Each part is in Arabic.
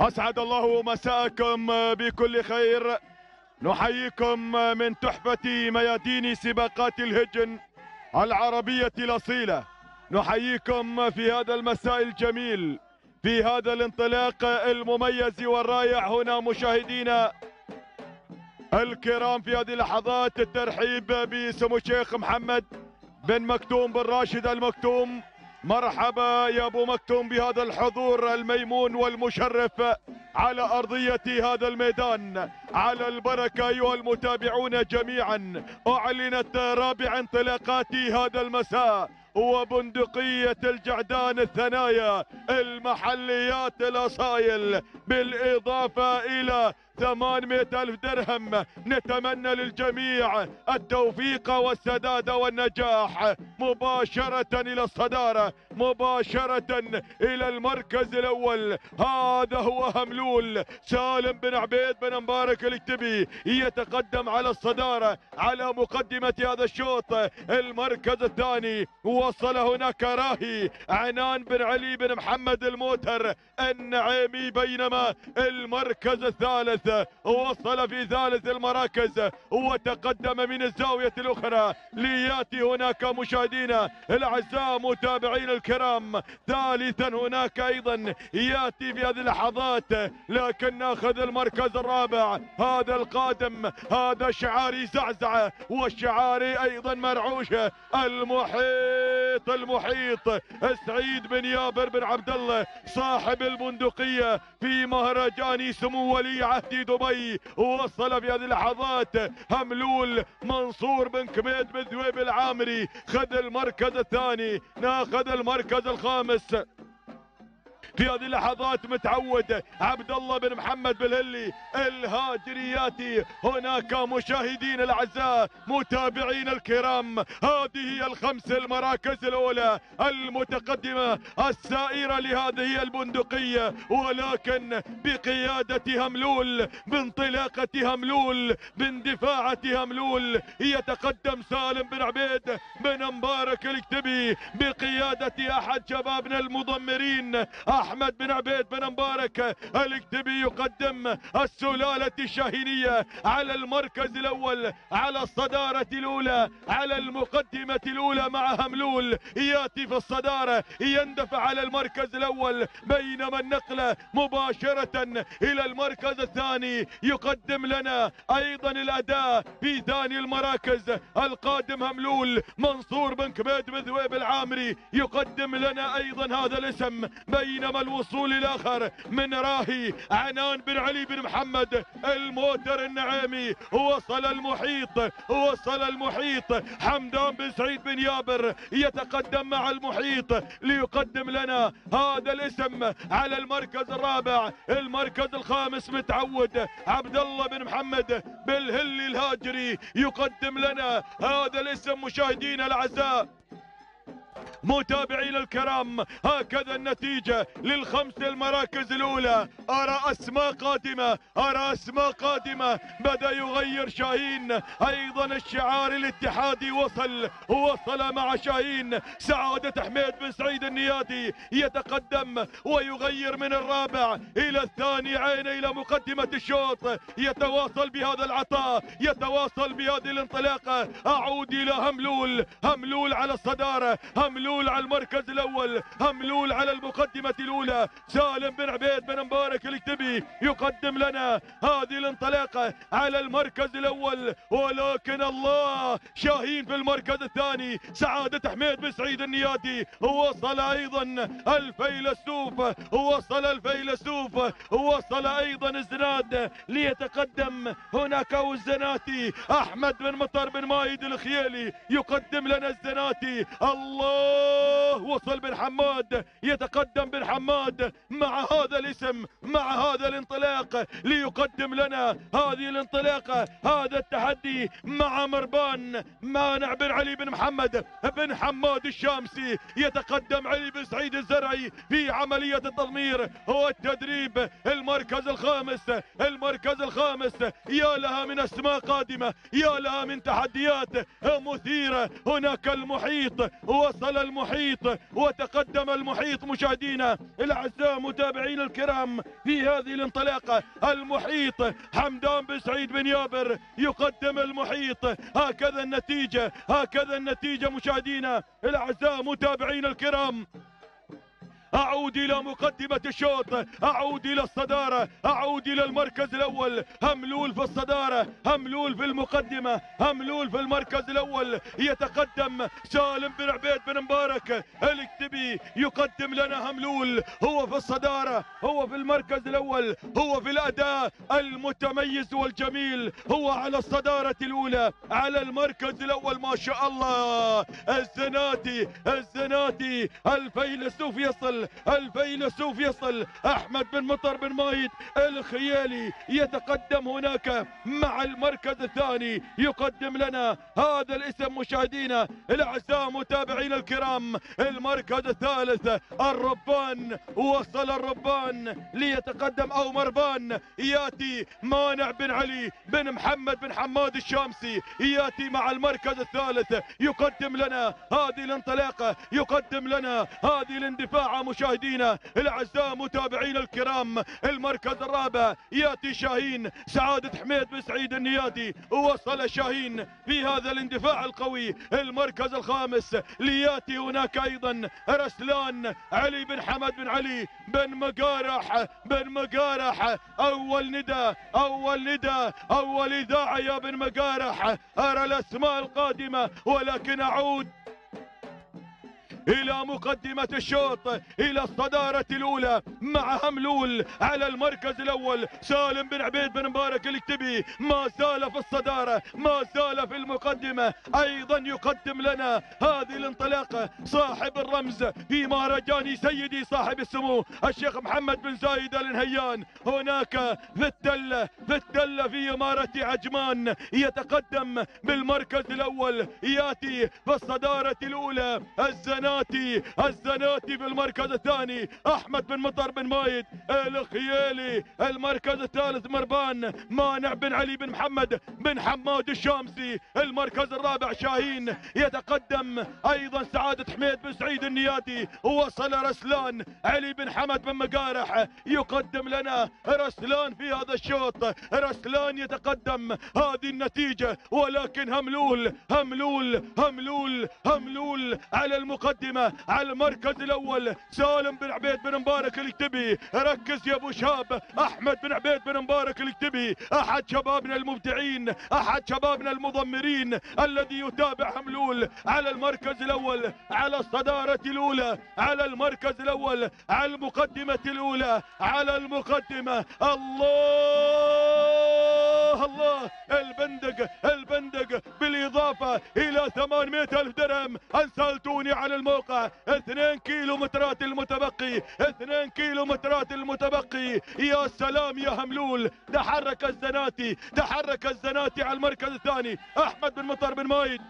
أسعد الله مساءكم بكل خير. نحييكم من تحفة ميادين سباقات الهجن العربية الأصيلة. نحييكم في هذا المساء الجميل في هذا الانطلاق المميز والرائع هنا مشاهدينا الكرام في هذه اللحظات. الترحيب بسمو الشيخ محمد بن مكتوم بن راشد المكتوم. مرحبا يا أبو مكتوم بهذا الحضور الميمون والمشرف على أرضية هذا الميدان. على البركة أيها المتابعون جميعا أعلنت رابع انطلاقات هذا المساء وبندقية الجعدان الثنايا المحليات الأصايل بالإضافة إلى 800 ألف درهم. نتمنى للجميع التوفيق والسداد والنجاح مباشرة إلى الصدارة مباشرة إلى المركز الأول. هذا هو هملول. سالم بن عبيد بن مبارك الكتبي يتقدم على الصدارة على مقدمة هذا الشوط. المركز الثاني وصل هناك راهي. عنان بن علي بن محمد الموتر. النعيمي بينما المركز الثالث. وصل في ثالث المراكز وتقدم من الزاوية الأخرى. لياتي هناك مشاهدينا الأعزاء متابعين الكرام. ثالثا هناك أيضا ياتي في هذه اللحظات لكن ناخذ المركز الرابع. هذا القادم هذا شعاري زعزعة والشعاري أيضا مرعوشة المحيط. المحيط. سعيد بن يابر بن عبد الله صاحب البندقية في مهرجان سمو ولي عهد دبي. وصل في هذه اللحظات هملول منصور بن كميد بن ذويب العامري. خذ المركز الثاني ناخذ المركز الخامس. في هذه اللحظات متعود عبد الله بن محمد بالهلي الهاجرياتي. هناك مشاهدين الأعزاء متابعين الكرام. هذه هي الخمس المراكز الأولى المتقدمة السائرة لهذه البندقية. ولكن بقيادة هملول بانطلاقة هملول باندفاعة هملول يتقدم سالم بن عبيد بن مبارك الكتبي. بقيادة أحد شبابنا المضمرين أحمد بن عبيد بن مبارك الكتبي يقدم السلالة الشاهينية على المركز الأول على الصدارة الأولى على المقدمة الأولى مع هملول. ياتي في الصدارة يندفع على المركز الأول بينما النقلة مباشرة إلى المركز الثاني. يقدم لنا أيضا الأداء في ثاني المراكز. القادم هملول منصور بن كبيد بن ذويب العامري. يقدم لنا أيضا هذا الاسم بينما الوصول الآخر من راهي عنان بن علي بن محمد الموتر النعيمي. وصل المحيط وصل المحيط. حمدان بن سعيد بن يابر يتقدم مع المحيط ليقدم لنا هذا الاسم على المركز الرابع. المركز الخامس متعود عبد الله بن محمد بالهلي الهاجري يقدم لنا هذا الاسم مشاهدينا الأعزاء. متابعينا الكرام هكذا النتيجة للخمس المراكز الأولى. أرى أسماء قادمة أرى أسماء قادمة. بدأ يغير شاهين. أيضا الشعار الاتحادي وصل وصل مع شاهين. سعادة حميد بن سعيد النيادي يتقدم ويغير من الرابع إلى الثاني عين إلى مقدمة الشوط. يتواصل بهذا العطاء يتواصل بهذه الانطلاقة. أعود إلى هملول هملول على الصدارة هملول على المركز الأول هملول على المقدمة الأولى. سالم بن عبيد بن مبارك الكتبي يقدم لنا هذه الانطلاقة على المركز الأول. ولكن الله شاهين في المركز الثاني. سعادة حميد بن سعيد النيادي وصل أيضا الفيلسوف وصل الفيلسوف وصل أيضا الزناد ليتقدم هناك الزناتي أحمد بن مطر بن مايد الخيالي يقدم لنا الزناتي. الله وصل بن حماد يتقدم بن حماد مع هذا الاسم مع هذا الانطلاق ليقدم لنا هذه الانطلاقة هذا التحدي مع مربان مانع بن علي بن محمد بن حماد الشامسي يتقدم علي بن سعيد الزرعي في عملية التضمير هو التدريب المركز الخامس المركز الخامس يا لها من أسماء قادمة يا لها من تحديات مثيرة هناك المحيط وصل المحيط وتقدم المحيط مشاهدينا الأعزاء متابعينا الكرام في هذه الانطلاقة. المحيط حمدان بن سعيد بن يابر يقدم المحيط. هكذا النتيجة هكذا النتيجة مشاهدينا الأعزاء متابعينا الكرام. أعود إلى مقدمة الشوط. أعود إلى الصدارة. أعود إلى المركز الأول. هملول في الصدارة. هملول في المقدمة. هملول في المركز الأول. يتقدم سالم بن عبيد بن مبارك. الكتبي يقدم لنا هملول. هو في الصدارة. هو في المركز الأول. هو في الأداء المتميز والجميل. هو على الصدارة الأولى. على المركز الأول. ما شاء الله. الزناتي. الزناتي. الفيلسوف يصل. الفيلسوف يصل. أحمد بن مطر بن مايد الخيالي يتقدم هناك مع المركز الثاني. يقدم لنا هذا الاسم مشاهدينا الأعزاء متابعينا الكرام. المركز الثالث الربان. وصل الربان ليتقدم أو مربان. ياتي مانع بن علي بن محمد بن حماد الشامسي. ياتي مع المركز الثالث. يقدم لنا هذه الانطلاقة. يقدم لنا هذه الاندفاع مشاهدينا الأعزاء متابعينا الكرام المركز الرابع ياتي شاهين سعادة حميد بن سعيد النيادي وصل شاهين في هذا الاندفاع القوي المركز الخامس لياتي هناك أيضا رسلان علي بن حمد بن علي بن مقارح بن مقارح أول ندى أول ندى أول إذاعة يا بن مقارح أرى الأسماء القادمة ولكن أعود إلى مقدمة الشوط إلى الصدارة الأولى مع هملول على المركز الأول سالم بن عبيد بن مبارك الكتبي. ما زال في الصدارة ما زال في المقدمة. أيضا يقدم لنا هذه الانطلاقة صاحب الرمز في مهرجان سيدي صاحب السمو الشيخ محمد بن زايد النهيان هناك في التلة في التلة في إمارة عجمان يتقدم بالمركز الأول يأتي في الصدارة الأولى. الزناد الزناتي الزناتي في المركز الثاني أحمد بن مطر بن مايد الخيالي المركز الثالث مربان مانع بن علي بن محمد بن حماد الشامسي المركز الرابع شاهين يتقدم أيضا سعادة حميد بن سعيد النيادي وصل رسلان علي بن حمد بن مقارح يقدم لنا رسلان في هذا الشوط رسلان يتقدم هذه النتيجة ولكن هملول هملول هملول هملول على المقدمة المقدمة على المركز الأول. سالم بن عبيد بن مبارك الكتبي ركز يا أبو شاب أحمد بن عبيد بن مبارك الكتبي أحد شبابنا المبدعين. أحد شبابنا المضمرين. الذي يتابع هملول على المركز الأول. على الصدارة الأولى. على المركز الأول. على المقدمة الأولى. على المقدمة. الله! الله البندق البندق. بالإضافة إلى 800 ألف درهم أن سألتوني على الموقع. 2 كيلو مترات المتبقي. 2 كيلو مترات المتبقي. يا سلام يا هملول. تحرك الزناتي. تحرك الزناتي على المركز الثاني. أحمد بن مطر بن مايد.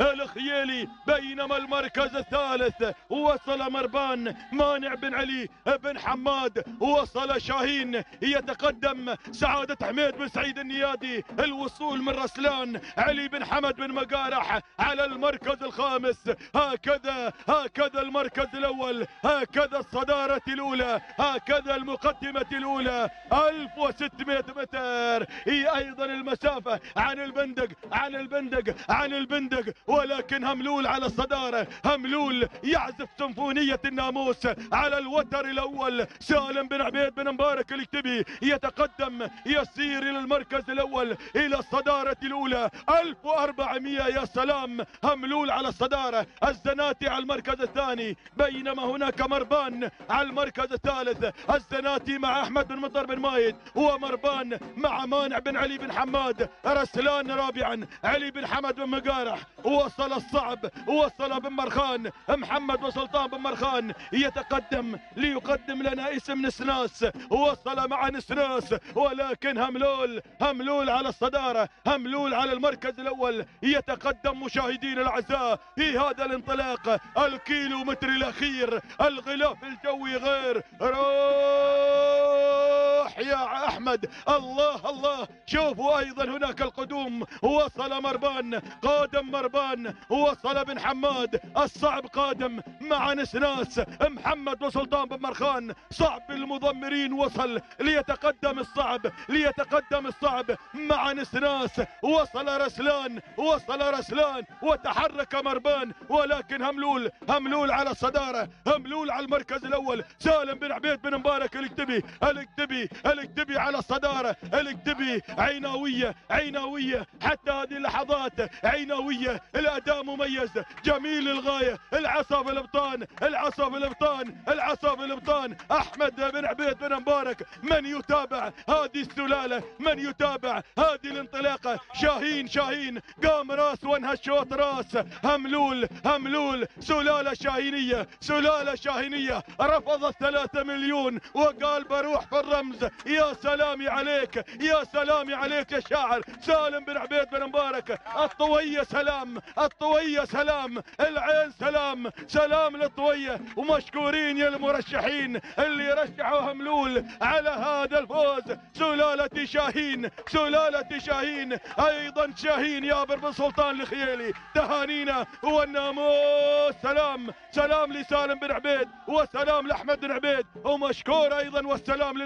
الخيالي بينما المركز الثالث وصل مربان مانع بن علي بن حماد وصل شاهين يتقدم سعادة حميد بن سعيد النيادي الوصول من رسلان علي بن حمد بن مقارح على المركز الخامس. هكذا هكذا المركز الأول هكذا الصدارة الأولى هكذا المقدمة الأولى. 1600 متر. هي أيضا المسافة عن البندق عن البندق عن البندق. ولكن هملول على الصدارة هملول يعزف سمفونية الناموس على الوتر الأول. سالم بن عبيد بن مبارك الكتبي يتقدم يسير إلى المركز الأول إلى الصدارة الأولى. 1400 يا سلام. هملول على الصدارة. الزناتي على المركز الثاني بينما هناك مربان على المركز الثالث. الزناتي مع أحمد بن مطر بن مايد ومربان مع مانع بن علي بن حماد. رسلان رابعا علي بن حمد بن مقارح وصل الصعب وصل بن مرخان محمد وسلطان بن مرخان يتقدم ليقدم لنا اسم نسناس. وصل مع نسناس. ولكن هملول هملول على الصدارة هملول على المركز الأول. يتقدم مشاهدين الأعزاء في هذا الانطلاق. الكيلو متر الأخير. الغلاف الجوي غير. روح يحيى أحمد. الله الله. شوفوا أيضا هناك القدوم. وصل مربان قادم مربان. وصل بن حماد الصعب قادم. مع نسناس محمد وسلطان بن مرخان. صعب المضمرين وصل. ليتقدم الصعب ليتقدم الصعب. مع نسناس وصل رسلان. وصل رسلان. وتحرك مربان. ولكن هملول هملول على الصدارة. هملول على المركز الأول. سالم بن عبيد بن مبارك الكتبي الكتبي الكتبي على الصدارة الكتبي عيناوية عيناوية حتى هذه اللحظات عيناوية الأداء مميز جميل للغاية العصا في الأبطان العصا في الأبطان العصا في أحمد بن عبيد بن مبارك من يتابع هذه السلالة؟ من يتابع هذه الانطلاقة؟ شاهين شاهين قام راس وانهى الشوط راس. هملول هملول. سلالة شاهينية سلالة شاهينية. رفض الثلاثة مليون وقال بروح في الرمز. يا سلامي عليك يا سلامي عليك يا شاعر. سالم بن عبيد بن مبارك الطوية سلام الطوية سلام العين سلام سلام للطوية. ومشكورين يا المرشحين اللي رشحوا هملول على هذا الفوز. سلالة شاهين سلالة شاهين أيضا شاهين يابر بن سلطان الخيالي تهانينا والناموس سلام سلام لسالم بن عبيد وسلام لأحمد بن عبيد. ومشكور أيضا والسلام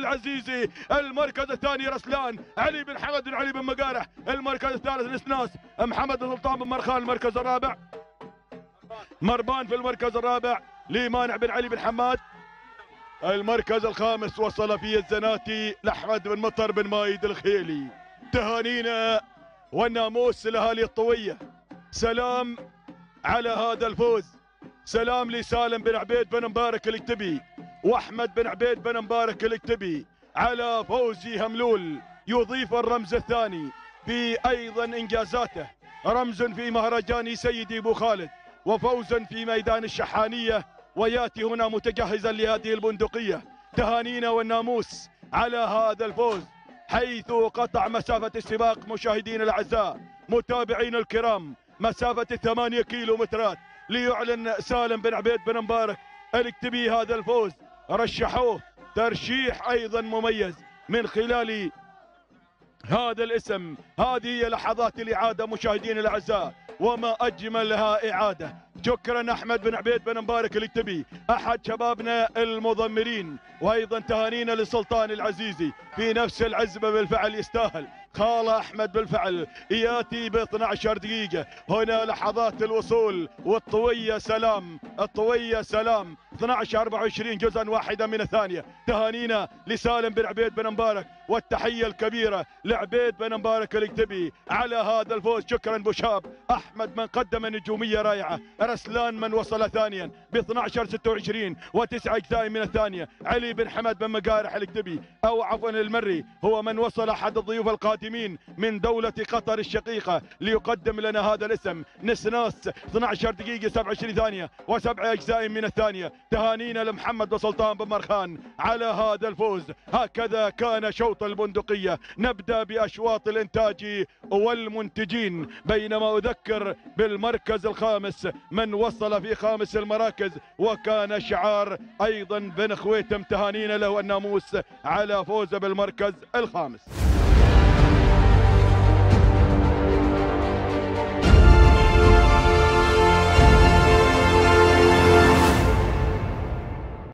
للعزيزي المركز الثاني رسلان علي بن حمد بن علي بن مقارح المركز الثالث نسناس محمد سلطان بن مرخان المركز الرابع. مربان في المركز الرابع لمانع بن علي بن حماد. المركز الخامس وصل فيه الزناتي لأحمد بن مطر بن مايد الخيلي. تهانينا والناموس لاهالي الطوية. سلام على هذا الفوز. سلام لسالم بن عبيد بن مبارك الكتبي وأحمد بن عبيد بن مبارك الكتبي على فوزي هملول يضيف الرمز الثاني في أيضا إنجازاته. رمز في مهرجان سيدي أبو خالد وفوزا في ميدان الشحانية ويأتي هنا متجهزا لهذه البندقية. تهانينا والناموس على هذا الفوز حيث قطع مسافة السباق مشاهدينا الأعزاء متابعينا الكرام مسافة الثمانية كيلو مترات ليعلن سالم بن عبيد بن مبارك الكتبي هذا الفوز. رشحوه ترشيح أيضا مميز من خلال هذا الاسم. هذه هي لحظات الإعادة مشاهدينا الأعزاء وما اجملها إعادة. شكرا أحمد بن عبيد بن مبارك الكتبي أحد شبابنا المضمرين وأيضا تهانينا للسلطان العزيزي في نفس العزبة بالفعل يستاهل. خال أحمد بالفعل يأتي ب 12 دقيقة. هنا لحظات الوصول والطوية سلام الطوية سلام. 12 24 جزءا واحدا من الثانية. تهانينا لسالم بن عبيد بن مبارك. والتحية الكبيرة لعبيد بن مبارك الكتبي على هذا الفوز شكرا بوشاب أحمد من قدم نجومية رائعة. رسلان من وصل ثانيا ب 12 26 وتسع أجزاء من الثانية. علي بن حمد بن مقارح الكتبي أو عفوا المري هو من وصل أحد الضيوف القادمين من دولة قطر الشقيقة ليقدم لنا هذا الاسم. نسناس 12 دقيقة 27 ثانية وسبع أجزاء من الثانية. تهانينا لمحمد وسلطان بن مرخان. على هذا الفوز هكذا كان شوط البندقية. نبدأ بأشواط الإنتاج والمنتجين. بينما أذكر بالمركز الخامس من وصل في خامس المراكز وكان شعار أيضا بن خويتم تهانينا له الناموس على فوزه بالمركز الخامس.